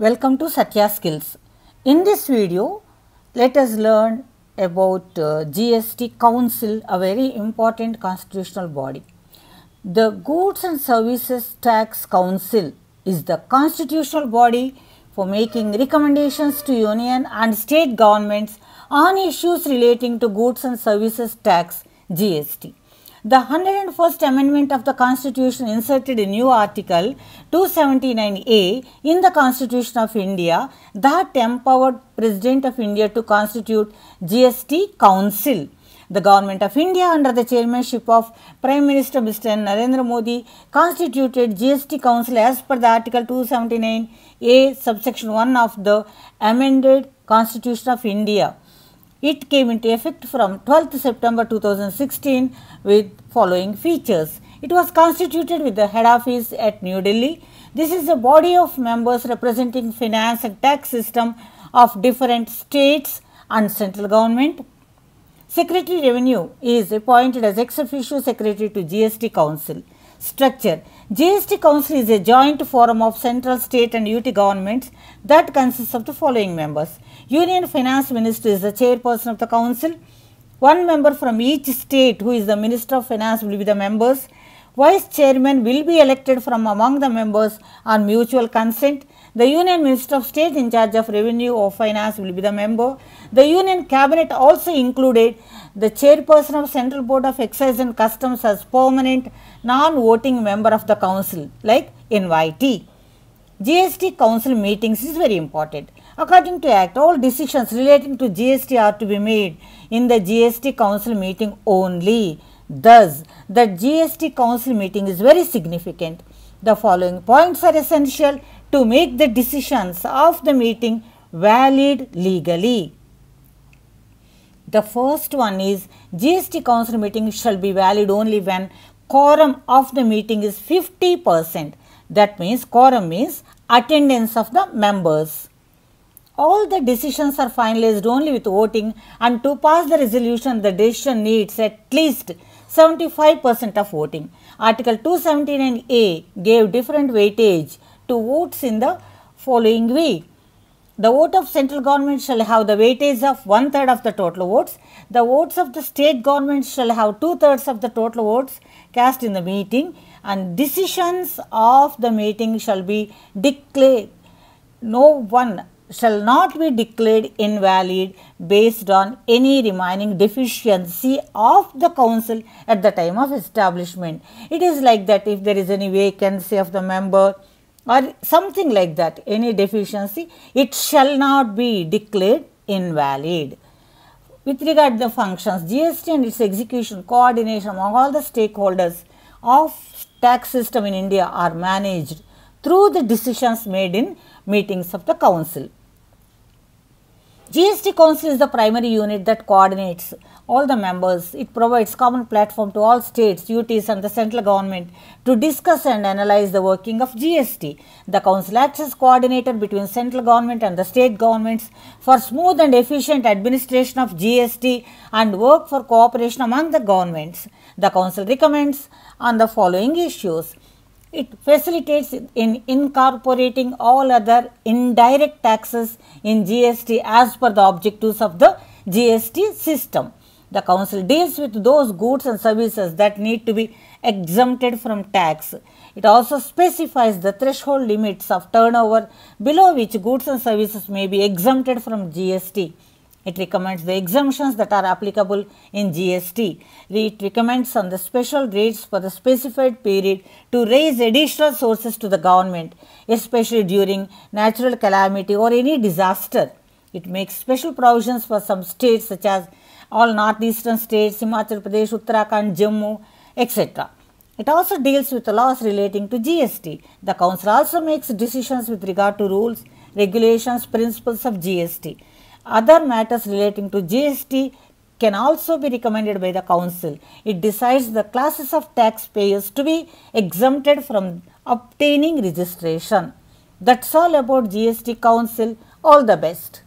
Welcome to Satya Skills. In this video, let us learn about uh, GST Council, a very important constitutional body. The Goods and Services Tax Council is the constitutional body for making recommendations to union and state governments on issues relating to goods and services tax GST. The 101st Amendment of the Constitution inserted a new Article 279A in the Constitution of India that empowered President of India to constitute GST Council. The Government of India under the chairmanship of Prime Minister Mr. Narendra Modi constituted GST Council as per the Article 279A subsection 1 of the amended Constitution of India. It came into effect from 12th September 2016 with following features. It was constituted with the head office at New Delhi. This is a body of members representing finance and tax system of different states and central government. Secretary Revenue is appointed as ex officio secretary to GST Council. Structure GST Council is a joint forum of central, state and UT governments that consists of the following members. Union Finance Minister is the chairperson of the council. One member from each state who is the Minister of Finance will be the members. Vice chairman will be elected from among the members on mutual consent. The Union Minister of State in charge of Revenue or Finance will be the member. The Union Cabinet also included the chairperson of Central Board of Excise and Customs as permanent non-voting member of the council like NYT. GST council meetings is very important. According to Act, all decisions relating to GST are to be made in the GST council meeting only. Thus, the GST council meeting is very significant. The following points are essential to make the decisions of the meeting valid legally. The first one is GST council meeting shall be valid only when quorum of the meeting is 50 percent. That means quorum means attendance of the members. All the decisions are finalized only with voting and to pass the resolution the decision needs at least 75 percent of voting. Article 279A gave different weightage to votes in the following way. The vote of central government shall have the weightage of one third of the total votes. The votes of the state government shall have two thirds of the total votes cast in the meeting and decisions of the meeting shall be declared. No one shall not be declared invalid based on any remaining deficiency of the council at the time of establishment. It is like that if there is any vacancy of the member or something like that, any deficiency, it shall not be declared invalid. With regard to the functions, GST and its execution, coordination among all the stakeholders of tax system in India are managed through the decisions made in meetings of the council. GST Council is the primary unit that coordinates all the members. It provides common platform to all states, UTs and the central government to discuss and analyze the working of GST. The council acts as coordinator between central government and the state governments for smooth and efficient administration of GST and work for cooperation among the governments. The council recommends on the following issues. It facilitates in incorporating all other indirect taxes in GST as per the objectives of the GST system. The council deals with those goods and services that need to be exempted from tax. It also specifies the threshold limits of turnover below which goods and services may be exempted from GST. It recommends the exemptions that are applicable in GST. It recommends on the special rates for the specified period to raise additional sources to the government, especially during natural calamity or any disaster. It makes special provisions for some states such as all northeastern states, Himachal Pradesh, Uttarakhand, Jammu, etc. It also deals with the laws relating to GST. The council also makes decisions with regard to rules, regulations, principles of GST. Other matters relating to GST can also be recommended by the council. It decides the classes of taxpayers to be exempted from obtaining registration. That's all about GST council. All the best.